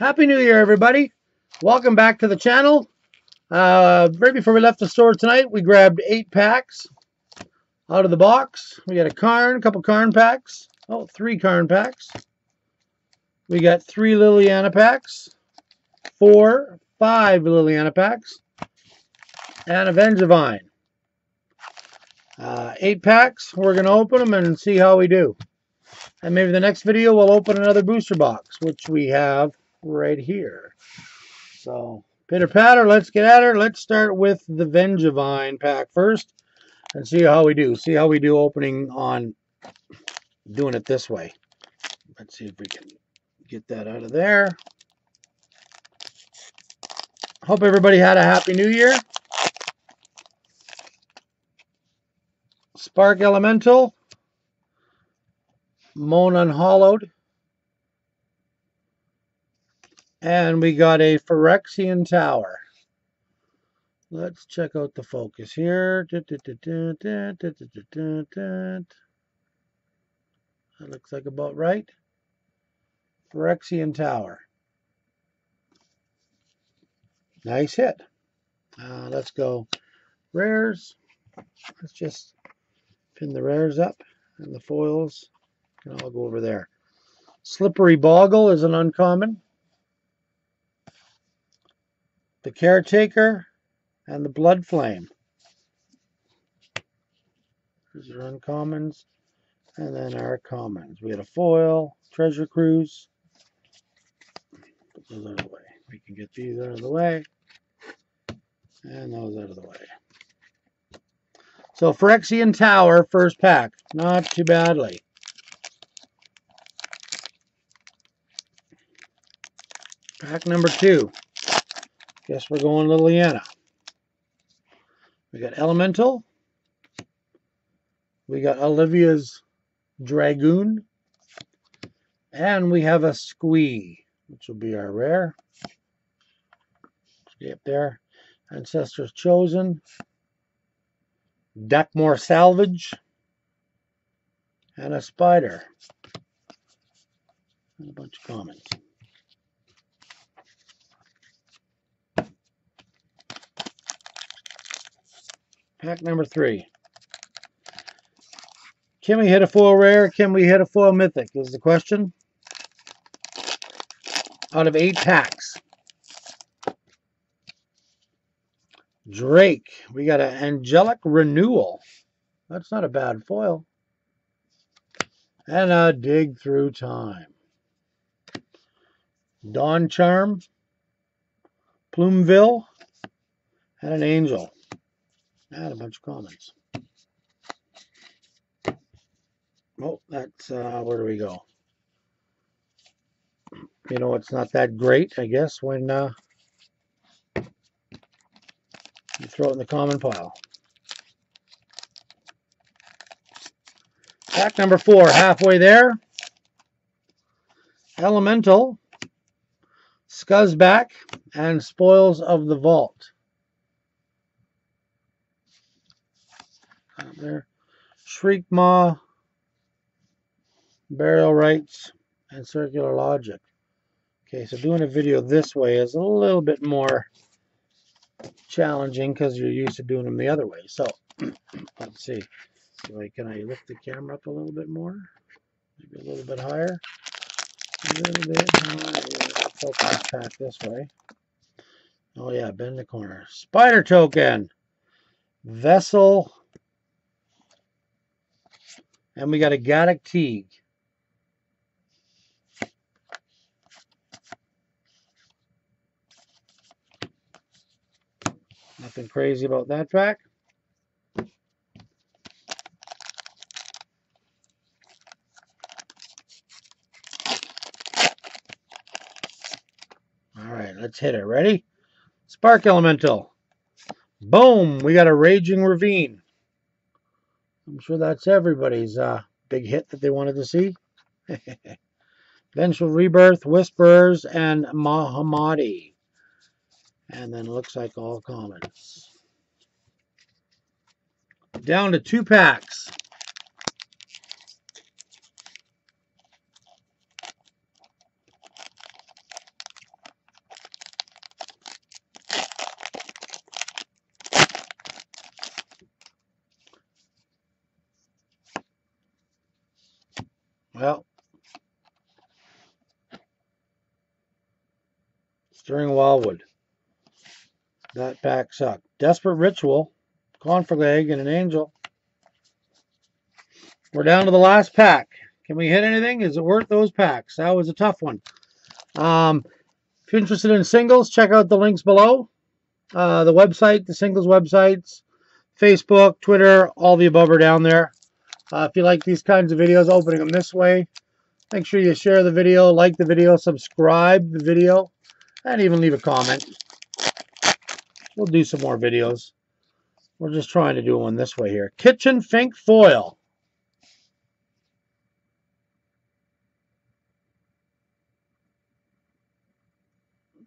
Happy New Year, everybody. Welcome back to the channel. Uh, right before we left the store tonight, we grabbed eight packs out of the box. We got a Karn, a couple Karn packs. Oh, three Karn packs. We got three Liliana packs, four, five Liliana packs, and a Vengevine. Uh, eight packs. We're going to open them and see how we do. And maybe the next video we'll open another booster box, which we have right here. So, pitter patter, let's get at her. Let's start with the Vengevine pack first and see how we do. See how we do opening on doing it this way. Let's see if we can get that out of there. Hope everybody had a happy new year. Spark Elemental. Moan Unhallowed. And we got a Phyrexian Tower. Let's check out the focus here. That looks like about right. Phyrexian Tower. Nice hit. Uh, let's go rares. Let's just pin the rares up and the foils. And I'll go over there. Slippery Bogle is an uncommon. The Caretaker and the Blood Flame. These are uncommons. And then our commons. We had a foil, Treasure Cruise. Put those out of the way. We can get these out of the way. And those out of the way. So Phyrexian Tower, first pack. Not too badly. Pack number two. Guess we're going to Liliana. We got Elemental. We got Olivia's Dragoon. And we have a Squee, which will be our rare. Stay up there. Ancestors Chosen. Dakmor Salvage. And a Spider. And a bunch of comments. Pack number three. Can we hit a foil rare? Can we hit a foil mythic? Is the question. Out of eight packs. Drake. We got an Angelic Renewal. That's not a bad foil. And a Dig Through Time. Dawn Charm. Plumeveil. And an Angel. Had a bunch of comments. Oh, that's, uh, where do we go? You know, it's not that great, I guess, when uh, you throw it in the common pile. Pack number four, halfway there. Elemental, Scuzzback, and Spoils of the Vault. There. Shriek Shriekmaw, Burial Rites, and Circular Logic. Okay, so doing a video this way is a little bit more challenging because you're used to doing them the other way. So, let's see. Like, can I lift the camera up a little bit more? Maybe a little bit higher. A little bit higher. Focus pack this way. Oh yeah, bend the corner. Spider token. Vessel and we got a Gaddock Teeg. Nothing crazy about that pack. All right, let's hit it. Ready? Spark Elemental. Boom! We got a Raging Ravine. I'm sure that's everybody's uh, big hit that they wanted to see. Vengeful Rebirth, Whisperers, and Mahamoti. And then looks like all commons. Down to two packs. Well, Stirring Wildwood. That packs up. Desperate Ritual, Conflict Egg, and an Angel. We're down to the last pack. Can we hit anything? Is it worth those packs? That was a tough one. Um, if you're interested in singles, check out the links below. Uh, the website, the singles websites, Facebook, Twitter, all the above are down there. Uh, if you like these kinds of videos, opening them this way, make sure you share the video, like the video, subscribe the video, and even leave a comment. We'll do some more videos. We're just trying to do one this way here. Kitchen Fink Foil.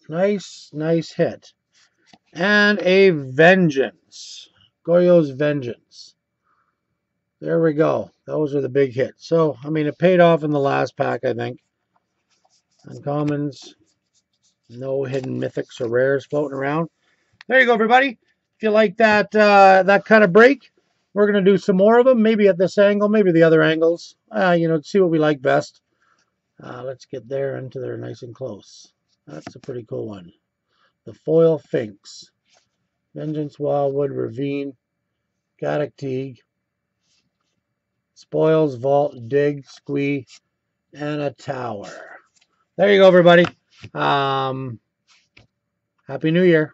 Nice, nice hit. And a Vengeance. Goryo's Vengeance. There we go. Those are the big hits. So, I mean, it paid off in the last pack, I think. Uncommons. No hidden mythics or rares floating around. There you go, everybody. If you like that uh, that kind of break, we're going to do some more of them. Maybe at this angle, maybe the other angles. Uh, you know, see what we like best. Uh, let's get there into there nice and close. That's a pretty cool one. The Foil Finks. Vengeance Wildwood Ravine. Gaddock Teeg. Spoils, Vault, Dig, Squee, and a Tower. There you go, everybody. Um, Happy New Year.